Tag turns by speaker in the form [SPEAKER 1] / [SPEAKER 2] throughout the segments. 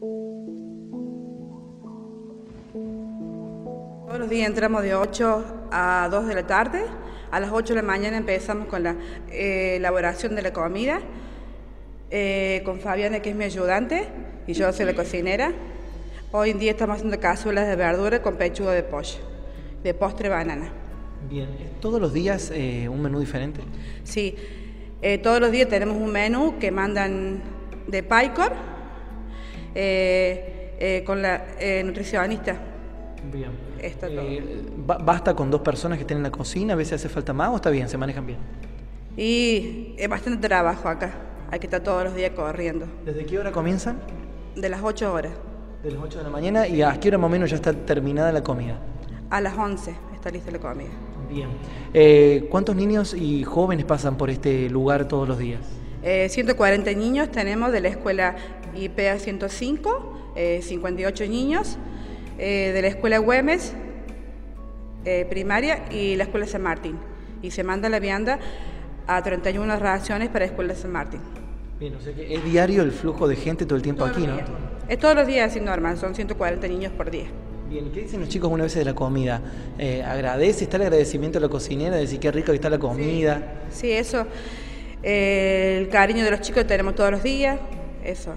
[SPEAKER 1] Todos los días entramos de 8 a 2 de la tarde. A las 8 de la mañana empezamos con la eh, elaboración de la comida. eh, con Fabiana, que es mi ayudante, y yo soy la cocinera. Hoy en día estamos haciendo cazuelas de verdura con pechuga de pollo, de postre banana.
[SPEAKER 2] Bien, ¿es todos los días eh, un menú diferente?
[SPEAKER 1] Sí, eh, todos los días tenemos un menú que mandan de Picor eh, eh, con la eh, nutricionista.
[SPEAKER 2] Bien.
[SPEAKER 1] Está todo.
[SPEAKER 2] Ba- ¿Basta con dos personas que estén en la cocina? ¿A veces hace falta más o está bien? ¿Se manejan bien?
[SPEAKER 1] Y es bastante trabajo acá. Hay que estar todos los días corriendo.
[SPEAKER 2] ¿Desde qué hora comienzan?
[SPEAKER 1] De las 8 horas
[SPEAKER 2] De las 8 de la mañana y a qué hora más o menos ya está terminada la comida.
[SPEAKER 1] a las 11 está lista la comida.
[SPEAKER 2] Bien. Eh, ¿Cuántos niños y jóvenes pasan por este lugar todos los días?
[SPEAKER 1] Eh, 140 niños tenemos de la escuela IPA 105, eh, 58 niños, eh, de la escuela Güemes eh, primaria y la escuela San Martín. Y se manda la vianda a 31 raciones para la escuela San Martín.
[SPEAKER 2] Bien, o sea que es diario el flujo de gente todo el tiempo
[SPEAKER 1] Todos
[SPEAKER 2] aquí, ¿no?
[SPEAKER 1] días. Es todos los días así normal, son 140 niños por día.
[SPEAKER 2] Bien, ¿qué dicen los chicos una vez de la comida? Eh, ¿Agradece? ¿Está el agradecimiento de la cocinera? De decir qué rico que está la comida.
[SPEAKER 1] Sí, eso. Eh, el cariño de los chicos que tenemos todos los días, eso.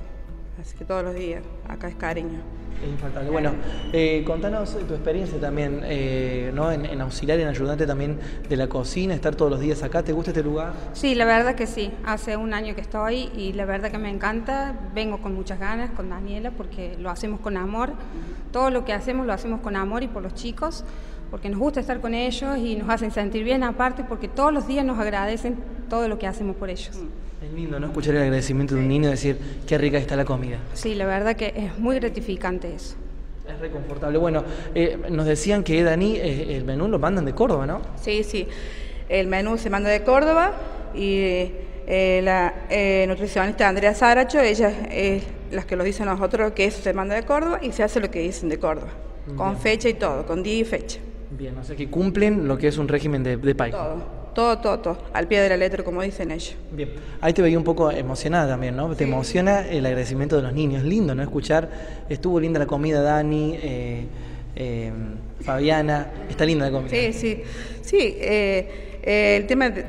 [SPEAKER 1] Así que todos los días, acá es cariño.
[SPEAKER 2] Es infaltable. Bueno, eh, contanos tu experiencia también, eh, ¿no? En, en auxiliar, en ayudante también de la cocina, estar todos los días acá. ¿Te gusta este lugar?
[SPEAKER 3] Sí, la verdad que sí. Hace un año que estoy y la verdad que me encanta. Vengo con muchas ganas con Daniela porque lo hacemos con amor. Todo lo que hacemos lo hacemos con amor y por los chicos, porque nos gusta estar con ellos y nos hacen sentir bien aparte porque todos los días nos agradecen todo lo que hacemos por ellos.
[SPEAKER 2] Es lindo, ¿no? Escuchar el agradecimiento de un niño y decir qué rica está la comida.
[SPEAKER 3] Sí, la verdad que es muy gratificante eso.
[SPEAKER 2] Es reconfortable. Bueno, eh, nos decían que Dani, eh, el menú lo mandan de Córdoba, ¿no?
[SPEAKER 1] Sí, sí. El menú se manda de Córdoba y eh, la eh, nutricionista Andrea Saracho, ella es la que lo dice a nosotros que eso se manda de Córdoba y se hace lo que dicen de Córdoba. Con fecha y todo, con día y fecha.
[SPEAKER 2] Bien, o sea que cumplen lo que es un régimen de, de.
[SPEAKER 1] Todo, todo, todo, todo. Al pie de la letra, como dicen ellos.
[SPEAKER 2] Bien, ahí te veía un poco emocionada también, ¿no? Te emociona el agradecimiento de los niños. Lindo, ¿no? Escuchar, estuvo linda la comida, Dani, eh, eh, Fabiana, está linda la comida.
[SPEAKER 1] Sí, sí. Sí, eh, el tema de,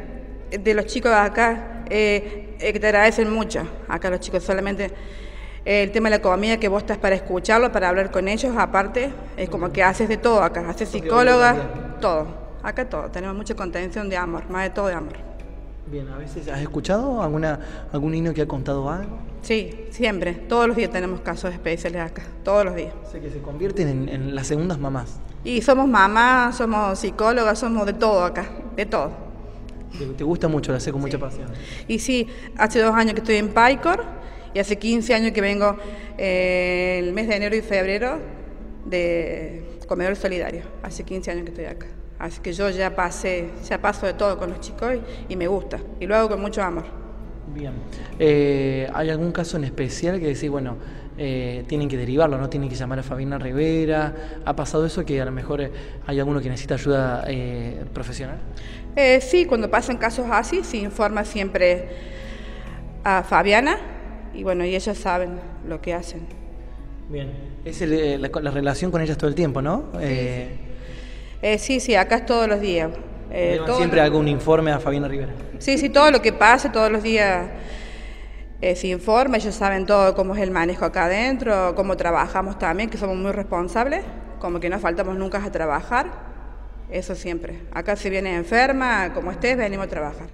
[SPEAKER 1] de los chicos acá, que te agradecen mucho. Acá los chicos solamente. el tema de la comida, que vos estás para escucharlo, para hablar con ellos, aparte, es como que haces de todo acá. Haces psicóloga, todo. Acá todo. Tenemos mucha contención de amor, más de todo de amor.
[SPEAKER 2] Bien, a veces, ¿has escuchado alguna, algún niño que ha contado algo?
[SPEAKER 1] Sí, siempre. Todos los días tenemos casos especiales acá. Todos los días.
[SPEAKER 2] O sea, que se convierten en, en las segundas mamás.
[SPEAKER 1] Y somos mamás, somos psicólogas, somos de todo acá. De todo.
[SPEAKER 2] Te, te gusta mucho, lo hace con mucha pasión.
[SPEAKER 1] Y sí, hace dos años que estoy en Picor y hace 15 años que vengo eh, el mes de enero y febrero de Comedor Solidario. Hace 15 años que estoy acá. Así que yo ya pasé, ya paso de todo con los chicos y, y me gusta. Y lo hago con mucho amor.
[SPEAKER 2] Bien. Eh, ¿Hay algún caso en especial que decís, bueno, eh, tienen que derivarlo, no tienen que llamar a Fabiana Rivera? ¿Ha pasado eso que a lo mejor eh, hay alguno que necesita ayuda eh, profesional?
[SPEAKER 1] Eh, sí, cuando pasan casos así, se informa siempre a Fabiana y bueno, y ellos saben lo que hacen.
[SPEAKER 2] Bien. Es el, eh, la, la relación con ellas todo el tiempo, ¿no? Eh,
[SPEAKER 1] Eh, sí, sí, acá es todos los días. Eh, todo
[SPEAKER 2] siempre algún informe a Fabiana Rivera.
[SPEAKER 1] Sí, sí, todo lo que pasa, todos los días eh, se informa, ellos saben todo cómo es el manejo acá adentro, cómo trabajamos también, que somos muy responsables, como que no faltamos nunca a trabajar, eso siempre. Acá si vienes enferma, como estés, venimos a trabajar.